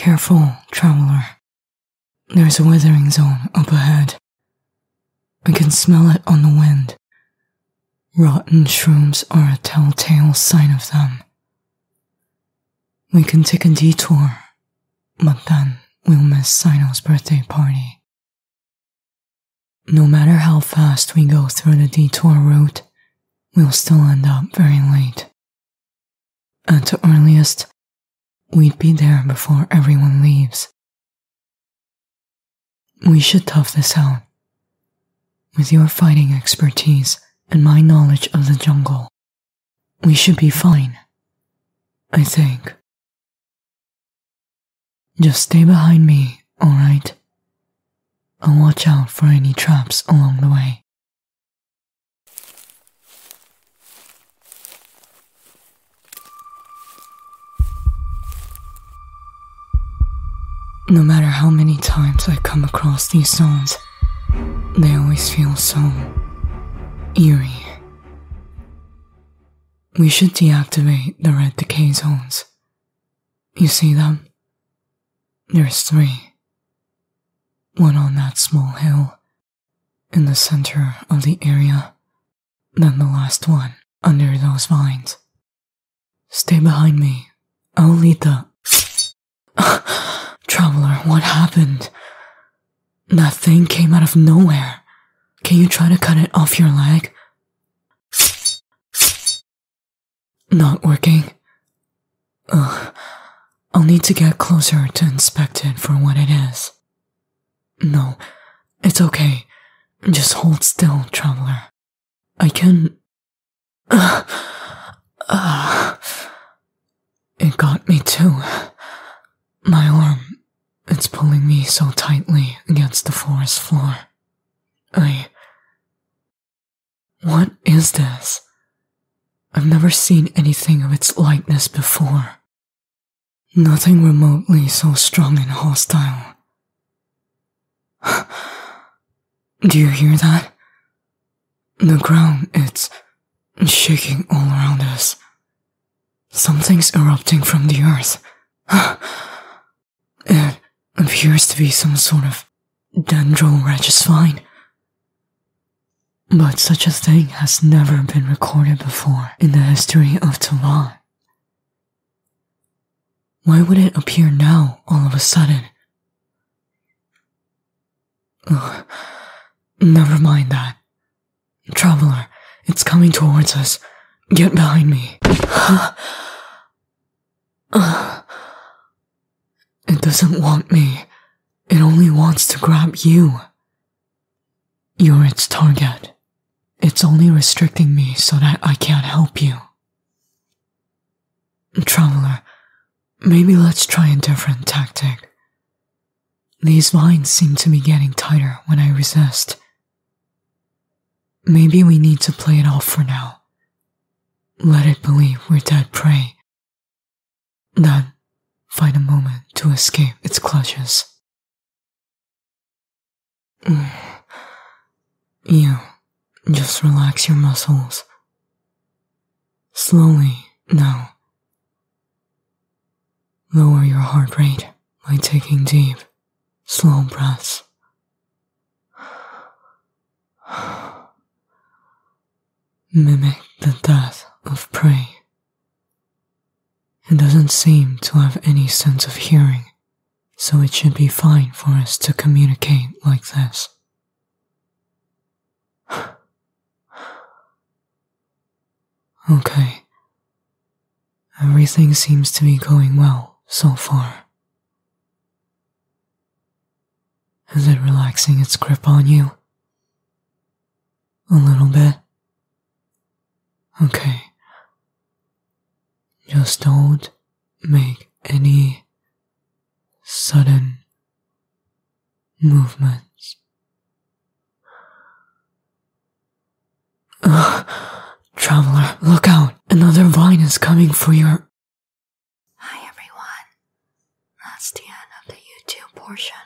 Careful, traveler. There's a withering zone up ahead. I can smell it on the wind. Rotten shrooms are a telltale sign of them. We can take a detour, but then we'll miss Cyno's birthday party. No matter how fast we go through the detour route, we'll still end up very late. At the earliest, we'd be there before everyone leaves. We should tough this out. With your fighting expertise and my knowledge of the jungle, we should be fine. I think. Just stay behind me, alright? I'll watch out for any traps along the way. No matter how many times I come across these zones, they always feel so eerie. We should deactivate the red decay zones. You see them? There's three. One on that small hill in the center of the area, then the last one under those vines. Stay behind me. I'll lead the. Traveler, what happened? That thing came out of nowhere. Can you try to cut it off your leg? Not working. Ugh. I'll need to get closer to inspect it for what it is. No, it's okay. Just hold still, traveler. I can. Uh, uh, it got me too. Pulling me so tightly against the forest floor. I. What is this? I've never seen anything of its likeness before. Nothing remotely so strong and hostile. Do you hear that? The ground, it's shaking all around us. Something's erupting from the earth. It appears to be some sort of dendroregis vine. But such a thing has never been recorded before in the history of Taiwan. Why would it appear now all of a sudden? Ugh, never mind that. Traveler, it's coming towards us. Get behind me. it doesn't want me. It only wants to grab you. You're its target. It's only restricting me so that I can't help you. Traveler, maybe let's try a different tactic. These vines seem to be getting tighter when I resist. Maybe we need to play it off for now. Let it believe we're dead prey. Then find a moment to escape its clutches. Mm. You just relax your muscles. Slowly now. Lower your heart rate by taking deep, slow breaths. Mimic the death of prey. It doesn't seem to have any sense of hearing, so it should be fine for us to communicate like this. Okay. Everything seems to be going well so far. Is it relaxing its grip on you? A little bit? Okay. Just don't make any sudden movements. Ugh. Traveler, look out! Another vine is coming for your. Hi everyone. That's the end of the YouTube portion